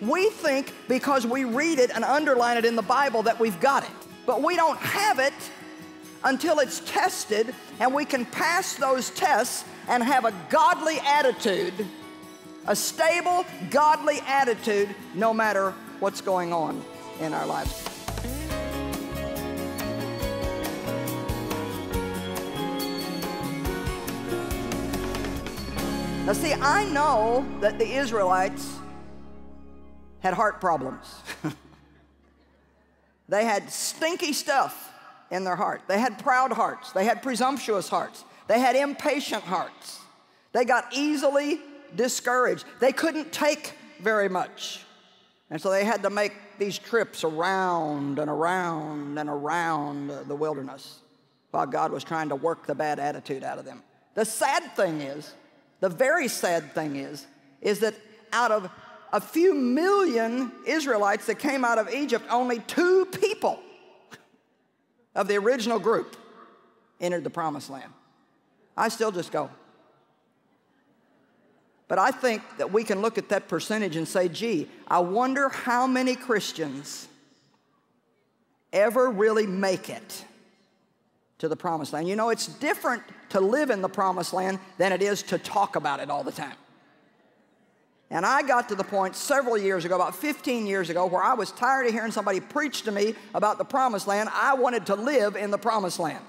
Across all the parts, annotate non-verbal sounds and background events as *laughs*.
We think because we read it and underline it in the Bible that we've got it. But we don't have it until it's tested and we can pass those tests and have a godly attitude, a stable, godly attitude, no matter what's going on in our lives. Now, see, I know that the Israelites had heart problems. *laughs* they had stinky stuff in their heart. They had proud hearts. They had presumptuous hearts. They had impatient hearts. They got easily discouraged. They couldn't take very much. And so they had to make these trips around and around and around the wilderness while God was trying to work the bad attitude out of them. The sad thing is, the very sad thing is, is that out of a few million Israelites that came out of Egypt, only two people of the original group entered the promised land. I still just go. But I think that we can look at that percentage and say, gee, I wonder how many Christians ever really make it to the promised land. You know, it's different to live in the promised land than it is to talk about it all the time. And I got to the point several years ago, about 15 years ago, where I was tired of hearing somebody preach to me about the promised land. I wanted to live in the promised land.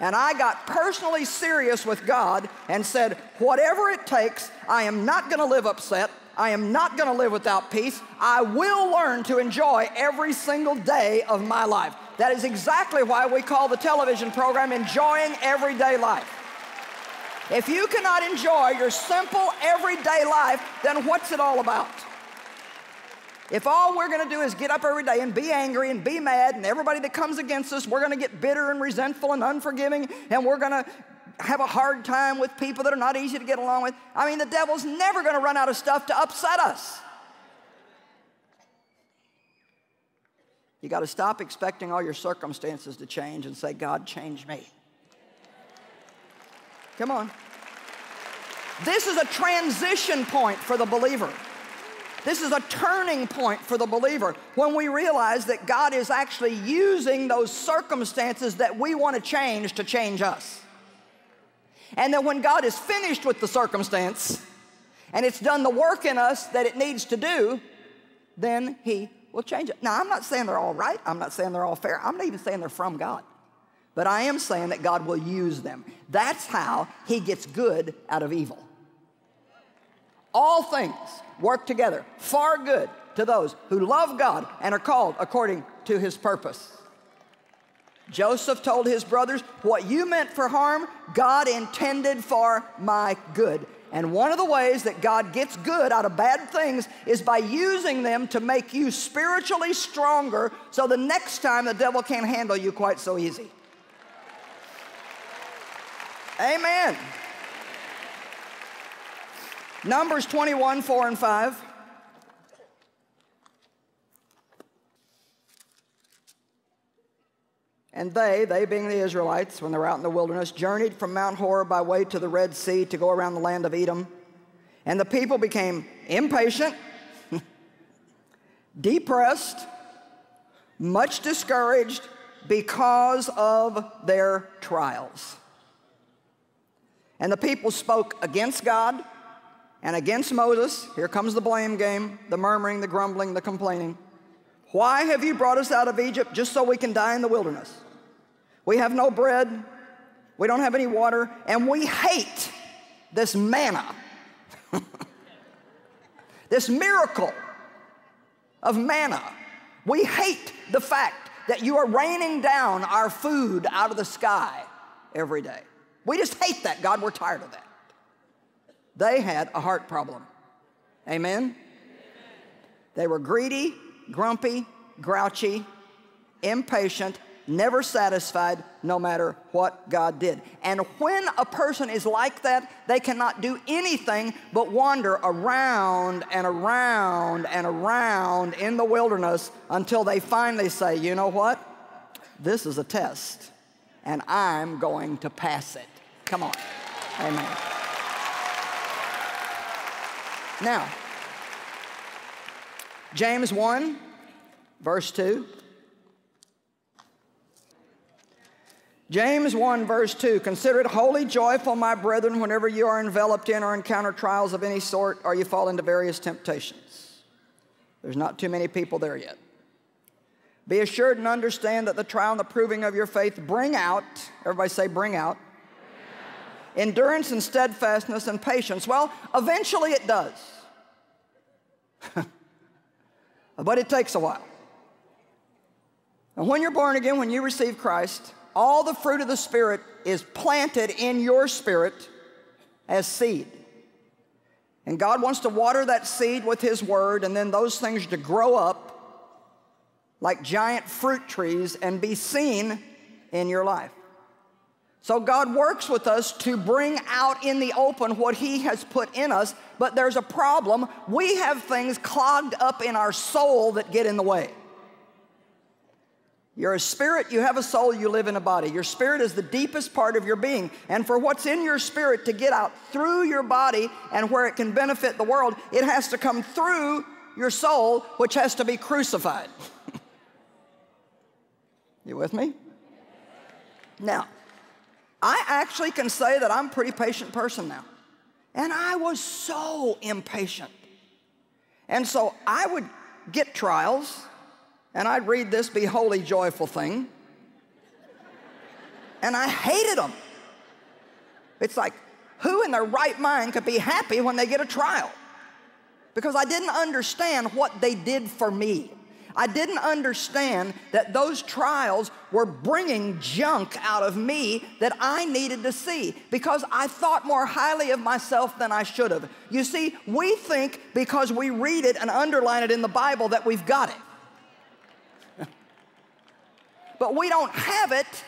And I got personally serious with God and said, whatever it takes, I am not going to live upset. I am not going to live without peace. I will learn to enjoy every single day of my life. That is exactly why we call the television program Enjoying Everyday Life. If you cannot enjoy your simple everyday life, then what's it all about? If all we're going to do is get up every day and be angry and be mad, and everybody that comes against us, we're going to get bitter and resentful and unforgiving, and we're going to have a hard time with people that are not easy to get along with. I mean, the devil's never going to run out of stuff to upset us. You got to stop expecting all your circumstances to change and say, God, change me. Come on. This is a transition point for the believer. This is a turning point for the believer when we realize that God is actually using those circumstances that we want to change to change us. And that when God is finished with the circumstance and it's done the work in us that it needs to do, then He will change it. Now, I'm not saying they're all right. I'm not saying they're all fair. I'm not even saying they're from God. But I am saying that God will use them. That's how He gets good out of evil. All things work together for good to those who love God and are called according to His purpose. Joseph told his brothers, What you meant for harm, God intended for my good. And one of the ways that God gets good out of bad things is by using them to make you spiritually stronger so the next time the devil can't handle you quite so easy. Amen. Numbers 21, 4 and 5. And they, they being the Israelites, when they were out in the wilderness, journeyed from Mount Hor by way to the Red Sea to go around the land of Edom. And the people became impatient, *laughs* depressed, much discouraged because of their trials. And the people spoke against God and against Moses. Here comes the blame game, the murmuring, the grumbling, the complaining. Why have you brought us out of Egypt just so we can die in the wilderness? We have no bread, we don't have any water, and we hate this manna, *laughs* this miracle of manna. We hate the fact that you are raining down our food out of the sky every day. We just hate that, God. We're tired of that. They had a heart problem. Amen? Amen? They were greedy, grumpy, grouchy, impatient, never satisfied, no matter what God did. And when a person is like that, they cannot do anything but wander around and around and around in the wilderness until they finally say, you know what? This is a test, and I'm going to pass it. Come on. Amen. Now, James 1, verse 2. James 1, verse 2 Consider it wholly joyful, my brethren, whenever you are enveloped in or encounter trials of any sort, or you fall into various temptations. There's not too many people there yet. Be assured and understand that the trial and the proving of your faith bring out, everybody say, bring out, bring out. Endurance and steadfastness and patience. Well, eventually it does. *laughs* but it takes a while. And when you're born again, when you receive Christ, all the fruit of the Spirit is planted in your spirit as seed. And God wants to water that seed with His Word, and then those things to grow up like giant fruit trees and be seen in your life. So God works with us to bring out in the open what He has put in us, but there's a problem. We have things clogged up in our soul that get in the way. You're a spirit, you have a soul, you live in a body. Your spirit is the deepest part of your being. And for what's in your spirit to get out through your body and where it can benefit the world, it has to come through your soul, which has to be crucified. *laughs* you with me? Now, I actually can say that I'm a pretty patient person now. And I was so impatient. And so I would get trials and I'd read this be wholly, joyful thing. And I hated them. It's like, who in their right mind could be happy when they get a trial? Because I didn't understand what they did for me. I didn't understand that those trials were bringing junk out of me that I needed to see because I thought more highly of myself than I should have. You see, we think because we read it and underline it in the Bible that we've got it *laughs* but we don't have it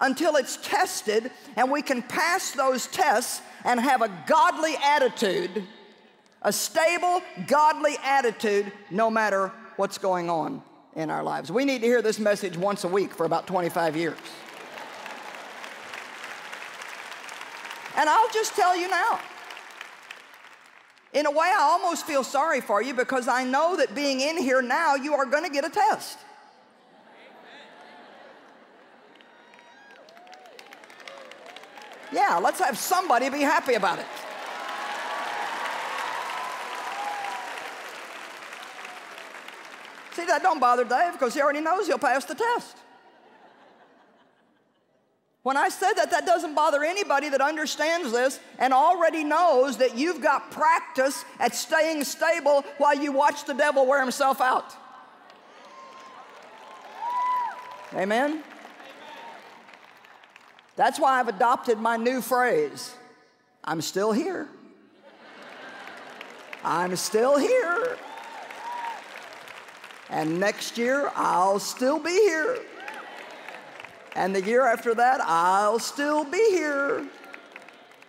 until it's tested and we can pass those tests and have a godly attitude, a stable, godly attitude, no matter what's going on in our lives. We need to hear this message once a week for about 25 years. And I'll just tell you now. In a way, I almost feel sorry for you because I know that being in here now, you are going to get a test. Yeah, let's have somebody be happy about it. See, that don't bother Dave because he already knows he'll pass the test. When I said that, that doesn't bother anybody that understands this and already knows that you've got practice at staying stable while you watch the devil wear himself out. Amen? That's why I've adopted my new phrase I'm still here. I'm still here. And next year, I'll still be here. And the year after that, I'll still be here.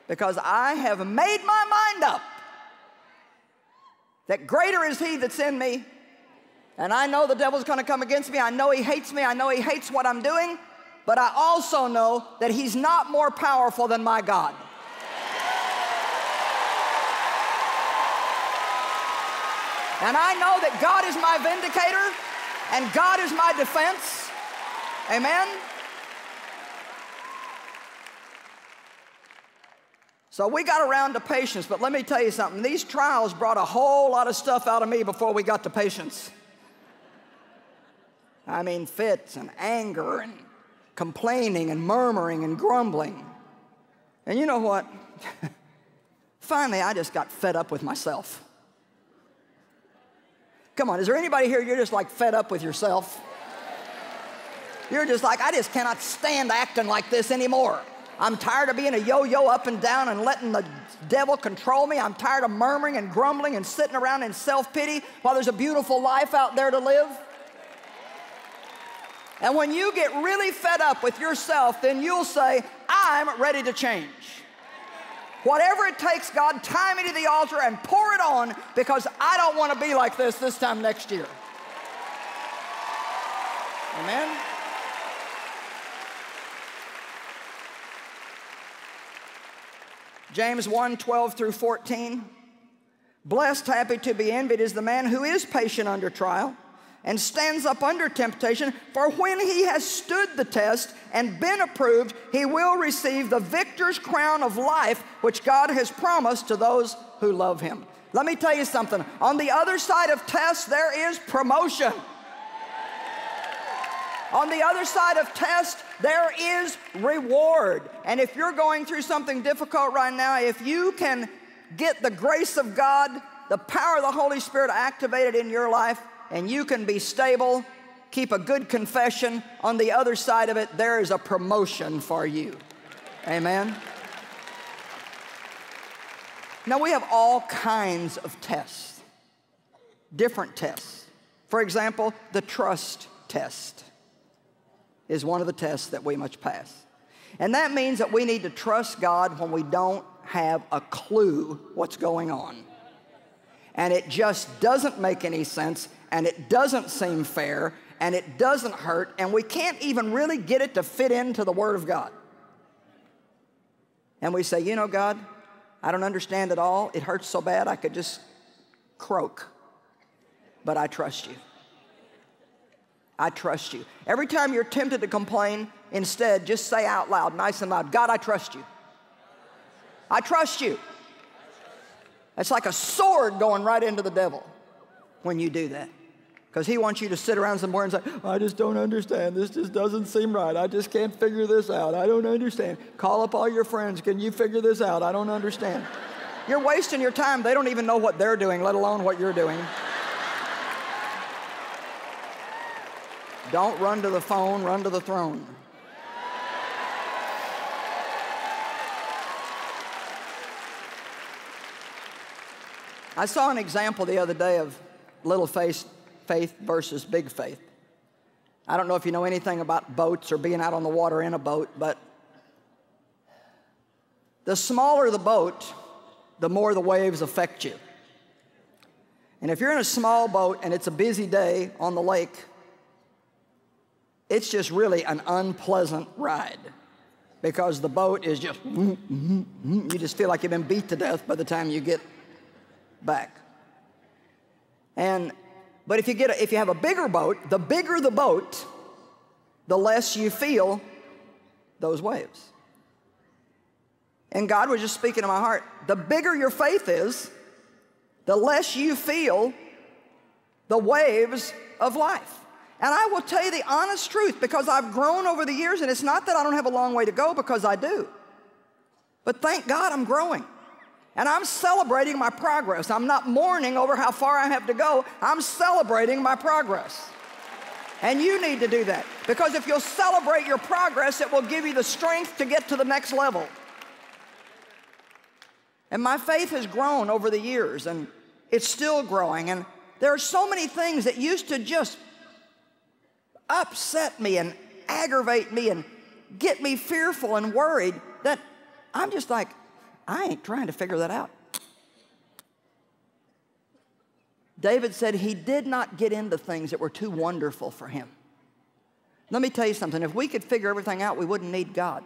Because I have made my mind up that greater is He that's in me. And I know the devil's gonna come against me. I know he hates me. I know he hates what I'm doing but I also know that He's not more powerful than my God. And I know that God is my vindicator and God is my defense. Amen? So we got around to patience, but let me tell you something. These trials brought a whole lot of stuff out of me before we got to patience. I mean, fits and anger and complaining and murmuring and grumbling. And you know what? *laughs* Finally, I just got fed up with myself. Come on, is there anybody here you're just like fed up with yourself? You're just like, I just cannot stand acting like this anymore. I'm tired of being a yo yo up and down and letting the devil control me. I'm tired of murmuring and grumbling and sitting around in self pity while there's a beautiful life out there to live. And when you get really fed up with yourself, then you'll say, I'm ready to change. Whatever it takes, God, tie me to the altar and pour it on because I don't want to be like this this time next year. Amen? James 1 12 through 14. Blessed, happy to be envied is the man who is patient under trial and stands up under temptation, for when he has stood the test and been approved, he will receive the victor's crown of life which God has promised to those who love him. Let me tell you something. On the other side of tests, there is promotion. On the other side of test, there is reward. And if you're going through something difficult right now, if you can get the grace of God, the power of the Holy Spirit activated in your life, and you can be stable, keep a good confession. On the other side of it, there is a promotion for you. Amen. Now, we have all kinds of tests, different tests. For example, the trust test is one of the tests that we must pass. And that means that we need to trust God when we don't have a clue what's going on. And it just doesn't make any sense, and it doesn't seem fair and it doesn't hurt and we can't even really get it to fit into the Word of God. And we say, you know, God, I don't understand it all. It hurts so bad I could just croak. But I trust you. I trust you. Every time you're tempted to complain, instead, just say out loud, nice and loud, God, I trust you. I trust you. It's like a sword going right into the devil when you do that because he wants you to sit around somewhere and say, I just don't understand. This just doesn't seem right. I just can't figure this out. I don't understand. Call up all your friends. Can you figure this out? I don't understand. *laughs* You're wasting your time. They don't even know what they're doing, let alone what you're doing. Don't run to the phone, run to the throne. I saw an example the other day of little face faith versus big faith. I don't know if you know anything about boats or being out on the water in a boat, but the smaller the boat, the more the waves affect you. And if you're in a small boat and it's a busy day on the lake, it's just really an unpleasant ride because the boat is just, you just feel like you've been beat to death by the time you get back. And but if you, get a, if you have a bigger boat, the bigger the boat, the less you feel those waves. And God was just speaking to my heart. The bigger your faith is, the less you feel the waves of life. And I will tell you the honest truth because I've grown over the years, and it's not that I don't have a long way to go because I do. But thank God I'm growing. And I'm celebrating my progress. I'm not mourning over how far I have to go. I'm celebrating my progress. And you need to do that because if you'll celebrate your progress, it will give you the strength to get to the next level. And my faith has grown over the years and it's still growing. And there are so many things that used to just upset me and aggravate me and get me fearful and worried that I'm just like, I ain't trying to figure that out. David said he did not get into things that were too wonderful for him. Let me tell you something. If we could figure everything out, we wouldn't need God.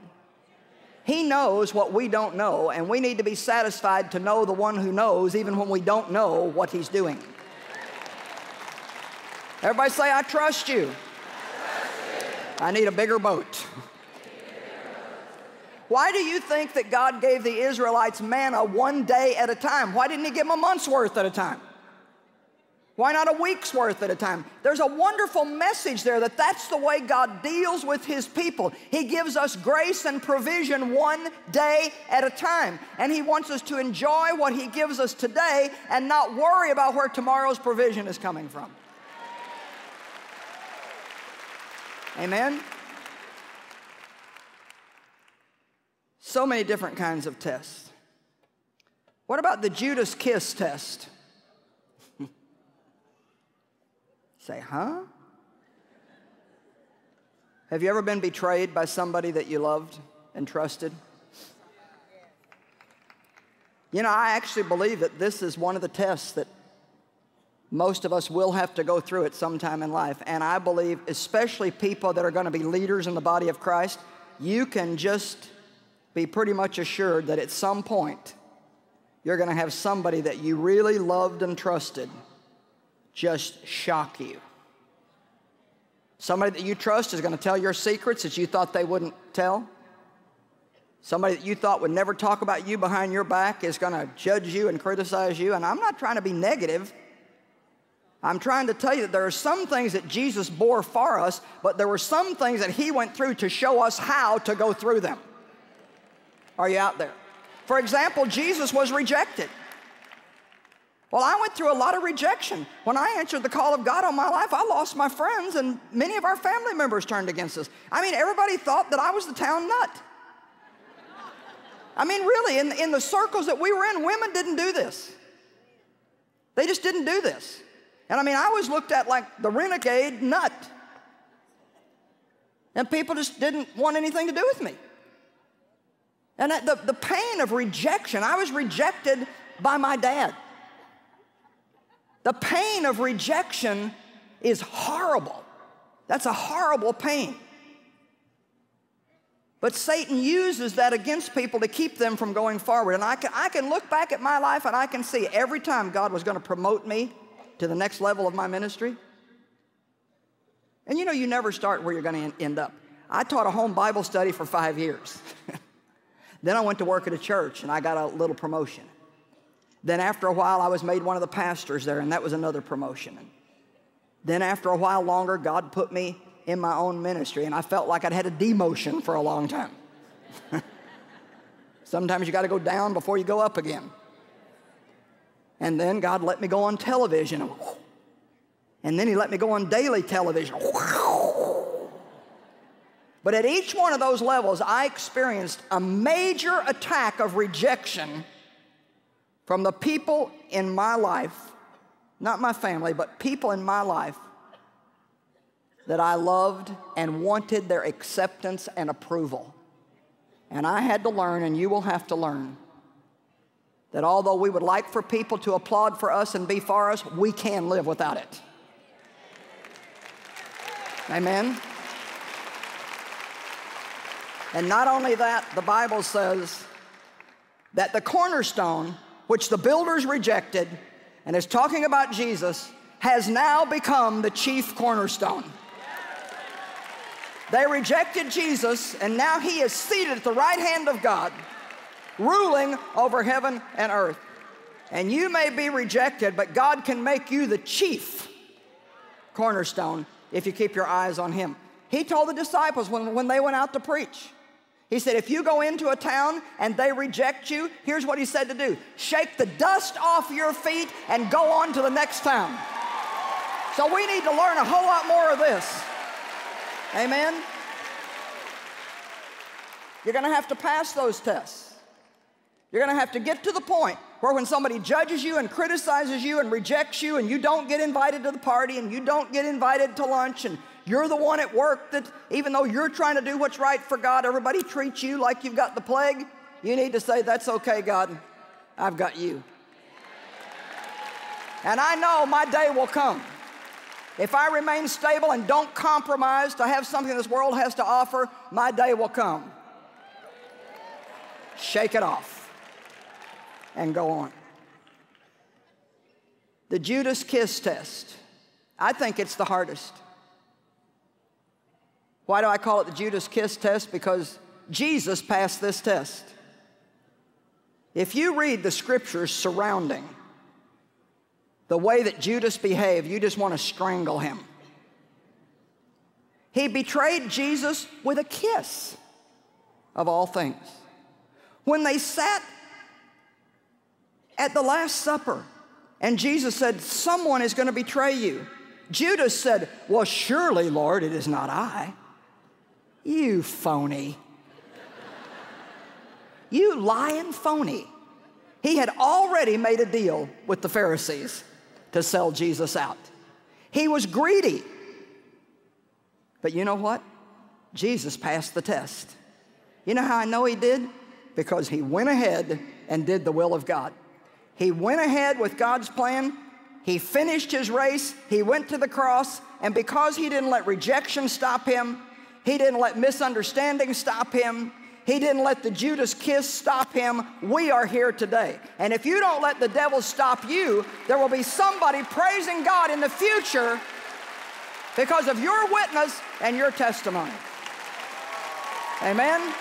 He knows what we don't know, and we need to be satisfied to know the one who knows even when we don't know what he's doing. Everybody say, I trust you. I, trust you. I need a bigger boat. Why do you think that God gave the Israelites manna one day at a time? Why didn't He give them a month's worth at a time? Why not a week's worth at a time? There's a wonderful message there that that's the way God deals with His people. He gives us grace and provision one day at a time. And He wants us to enjoy what He gives us today and not worry about where tomorrow's provision is coming from. Amen? So many different kinds of tests. What about the Judas kiss test? *laughs* Say, huh? Have you ever been betrayed by somebody that you loved and trusted? You know, I actually believe that this is one of the tests that most of us will have to go through at some time in life. And I believe, especially people that are going to be leaders in the body of Christ, you can just be pretty much assured that at some point you're going to have somebody that you really loved and trusted just shock you. Somebody that you trust is going to tell your secrets that you thought they wouldn't tell. Somebody that you thought would never talk about you behind your back is going to judge you and criticize you. And I'm not trying to be negative. I'm trying to tell you that there are some things that Jesus bore for us, but there were some things that He went through to show us how to go through them. Are you out there? For example, Jesus was rejected. Well, I went through a lot of rejection. When I answered the call of God on my life, I lost my friends, and many of our family members turned against us. I mean, everybody thought that I was the town nut. I mean, really, in, in the circles that we were in, women didn't do this. They just didn't do this. And I mean, I was looked at like the renegade nut. And people just didn't want anything to do with me. And the, the pain of rejection, I was rejected by my dad. The pain of rejection is horrible. That's a horrible pain. But Satan uses that against people to keep them from going forward. And I can, I can look back at my life and I can see every time God was going to promote me to the next level of my ministry. And you know, you never start where you're going to end up. I taught a home Bible study for five years. *laughs* then I went to work at a church and I got a little promotion. Then after a while, I was made one of the pastors there, and that was another promotion. Then after a while longer, God put me in my own ministry, and I felt like I'd had a demotion for a long time. *laughs* Sometimes you got to go down before you go up again. And then God let me go on television. And then He let me go on daily television. But at each one of those levels, I experienced a major attack of rejection from the people in my life, not my family, but people in my life that I loved and wanted their acceptance and approval. And I had to learn, and you will have to learn, that although we would like for people to applaud for us and be for us, we can live without it. Amen? And not only that, the Bible says that the cornerstone, which the builders rejected, and is talking about Jesus, has now become the chief cornerstone. They rejected Jesus, and now he is seated at the right hand of God, ruling over heaven and earth. And you may be rejected, but God can make you the chief cornerstone if you keep your eyes on him. He told the disciples when, when they went out to preach, he said, if you go into a town and they reject you, here's what he said to do shake the dust off your feet and go on to the next town. So we need to learn a whole lot more of this. Amen? You're going to have to pass those tests. You're going to have to get to the point where when somebody judges you and criticizes you and rejects you and you don't get invited to the party and you don't get invited to lunch and you're the one at work that even though you're trying to do what's right for God, everybody treats you like you've got the plague. You need to say, That's okay, God. I've got you. And I know my day will come. If I remain stable and don't compromise to have something this world has to offer, my day will come. Shake it off and go on. The Judas kiss test. I think it's the hardest. Why do I call it the Judas kiss test? Because Jesus passed this test. If you read the scriptures surrounding the way that Judas behaved, you just want to strangle him. He betrayed Jesus with a kiss, of all things. When they sat at the Last Supper and Jesus said, Someone is going to betray you, Judas said, Well, surely, Lord, it is not I. You phony. you lying phony. He had already made a deal with the Pharisees to sell Jesus out. He was greedy. But you know what? Jesus passed the test. You know how I know he did? Because he went ahead and did the will of God. He went ahead with God's plan. He finished his race. He went to the cross. And because he didn't let rejection stop him, he didn't let misunderstanding stop him, He didn't let the Judas kiss stop him. We are here today. And if you don't let the devil stop you, there will be somebody praising God in the future because of your witness and your testimony. Amen?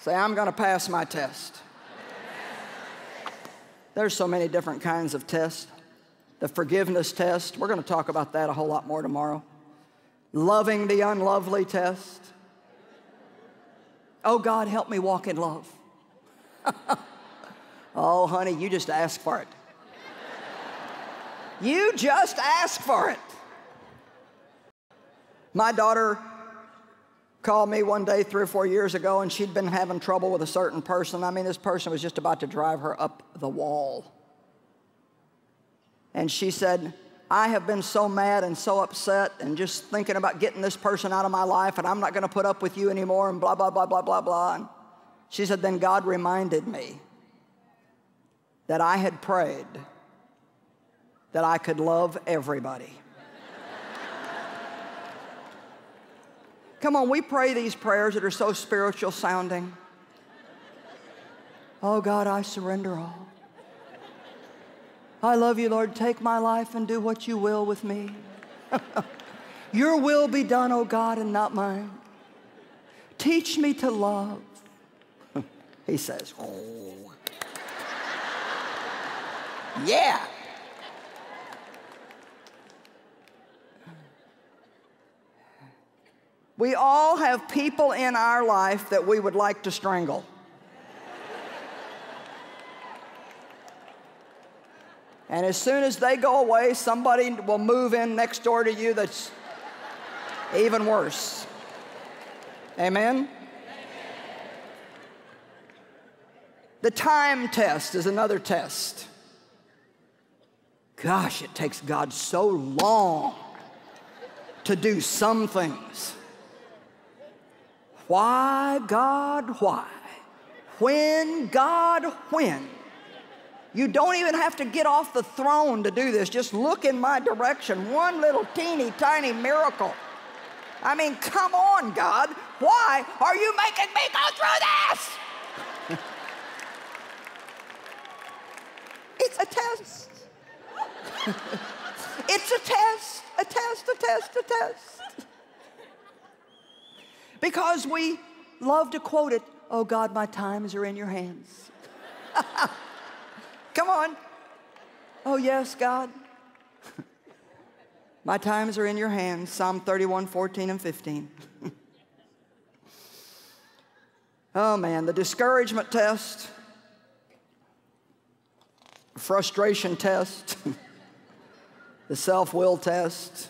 Say, I'm going to pass my test. There's so many different kinds of tests. The forgiveness test, we're going to talk about that a whole lot more tomorrow. Loving the unlovely test. Oh, God, help me walk in love. *laughs* oh, honey, you just ask for it. you just ask for it. My daughter called me one day three or four years ago and she'd been having trouble with a certain person. I mean, this person was just about to drive her up the wall. And she said, I have been so mad and so upset and just thinking about getting this person out of my life and I'm not going to put up with you anymore and blah, blah, blah, blah, blah, blah. And she said, Then God reminded me that I had prayed that I could love everybody. *laughs* Come on, we pray these prayers that are so spiritual sounding. Oh God, I surrender all. I love you, Lord. Take my life and do what you will with me. *laughs* Your will be done, oh God, and not mine. Teach me to love. *laughs* he says, Oh. *laughs* yeah. We all have people in our life that we would like to strangle. And as soon as they go away, somebody will move in next door to you that's even worse. Amen? The time test is another test. Gosh, it takes God so long to do some things. Why, God, why? When, God, when? You don't even have to get off the throne to do this. Just look in my direction. One little teeny tiny miracle. I mean, come on, God. Why are you making me go through this? *laughs* it's a test. *laughs* it's a test, a test, a test, a test *laughs* because we love to quote it Oh God, my times are in your hands. Come on. Oh, yes, God. *laughs* my times are in your hands. Psalm 31, 14, and 15. *laughs* oh, man, the discouragement test, frustration test, *laughs* the self will test,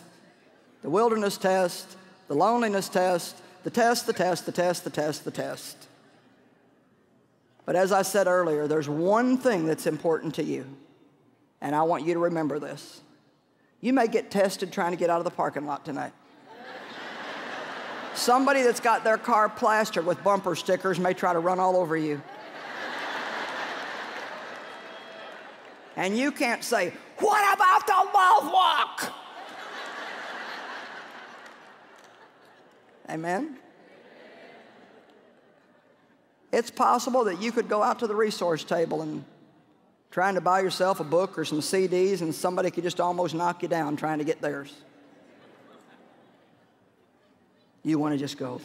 the wilderness test, the loneliness test, the test, the test, the test, the test, the test. But as I said earlier, there's one thing that's important to you, and I want you to remember this. You may get tested trying to get out of the parking lot tonight. *laughs* Somebody that's got their car plastered with bumper stickers may try to run all over you. and you can't say, What about the mouth walk? *laughs* Amen? It's possible that you could go out to the resource table and trying to buy yourself a book or some CDs, and somebody could just almost knock you down trying to get theirs. You want to just go.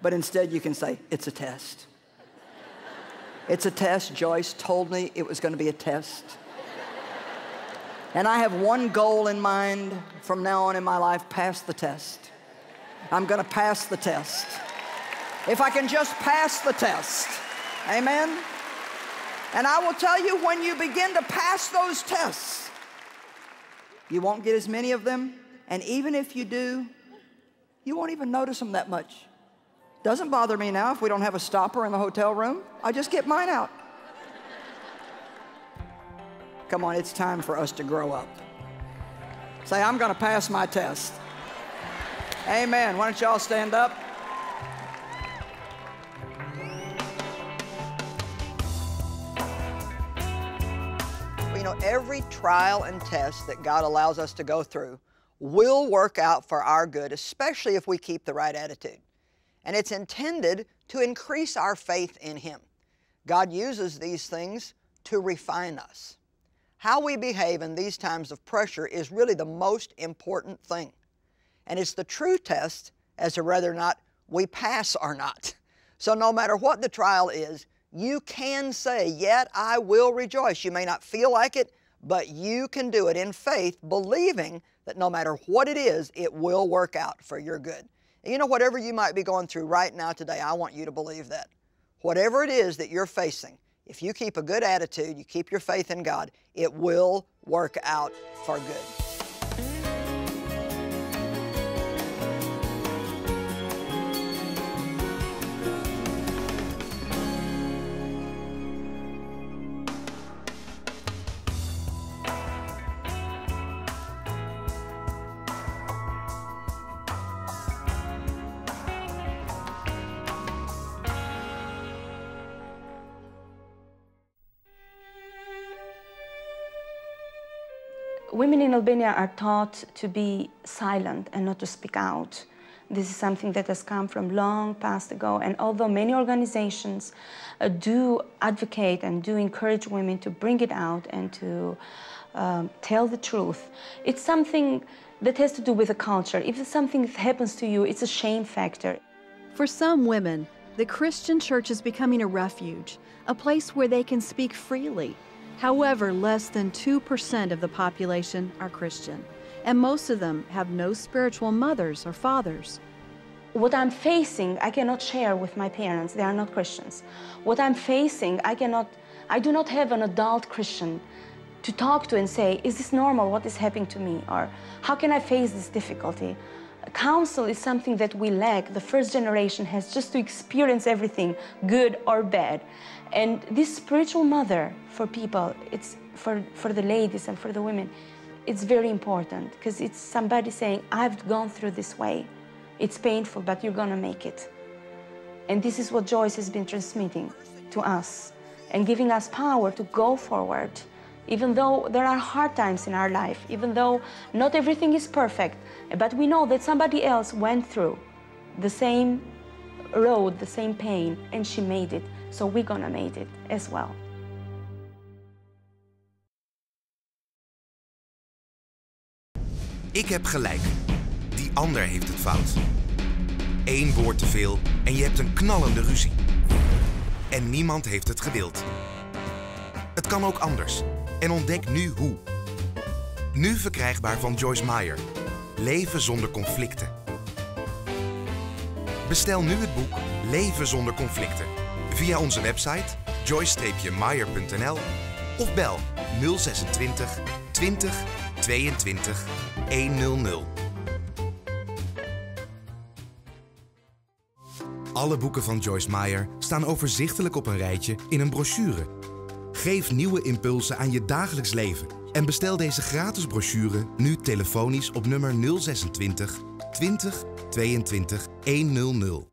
But instead, you can say, It's a test. It's a test. Joyce told me it was going to be a test. And I have one goal in mind from now on in my life pass the test. I'm going to pass the test. If I can just pass the test. Amen? And I will tell you when you begin to pass those tests, you won't get as many of them. And even if you do, you won't even notice them that much. Doesn't bother me now if we don't have a stopper in the hotel room. I just get mine out. Come on, it's time for us to grow up. Say, I'm going to pass my test. Amen. Why don't y'all stand up? We you know, every trial and test that God allows us to go through will work out for our good, especially if we keep the right attitude. And it's intended to increase our faith in Him. God uses these things to refine us. How we behave in these times of pressure is really the most important thing. And it's the true test as to whether or not we pass or not. So no matter what the trial is, you can say, Yet I will rejoice. You may not feel like it, but you can do it in faith, believing that no matter what it is, it will work out for your good. And you know, whatever you might be going through right now today, I want you to believe that. Whatever it is that you're facing, if you keep a good attitude, you keep your faith in God, it will work out for good. Women in Albania are taught to be silent and not to speak out. This is something that has come from long past ago, and although many organizations uh, do advocate and do encourage women to bring it out and to um, tell the truth, it's something that has to do with the culture. If something happens to you, it's a shame factor. For some women, the Christian church is becoming a refuge, a place where they can speak freely. However, less than 2% of the population are Christian, and most of them have no spiritual mothers or fathers. What I'm facing, I cannot share with my parents. They are not Christians. What I'm facing, I cannot, I do not have an adult Christian to talk to and say, is this normal? What is happening to me? Or how can I face this difficulty? Counsel is something that we lack. The first generation has just to experience everything, good or bad. And this spiritual mother for people, it's for, for the ladies and for the women, it's very important because it's somebody saying, I've gone through this way. It's painful, but you're gonna make it. And this is what Joyce has been transmitting to us and giving us power to go forward even though there are hard times in our life, even though not everything is perfect, but we know that somebody else went through the same road, the same pain, and she made it. So we're gonna make it as well. Ik heb gelijk. Die ander heeft het fout. Eén woord te veel en je hebt een knallende ruzie. En niemand heeft het gewild. Het kan ook anders. En ontdek nu hoe. Nu verkrijgbaar van Joyce Meyer. Leven zonder conflicten. Bestel nu het boek Leven zonder conflicten via onze website joyce-meyer.nl of bel 026 20 22 100. Alle boeken van Joyce Meyer staan overzichtelijk op een rijtje in een brochure. Geef nieuwe impulsen aan je dagelijks leven en bestel deze gratis brochure nu telefonisch op nummer 026 20 22 100.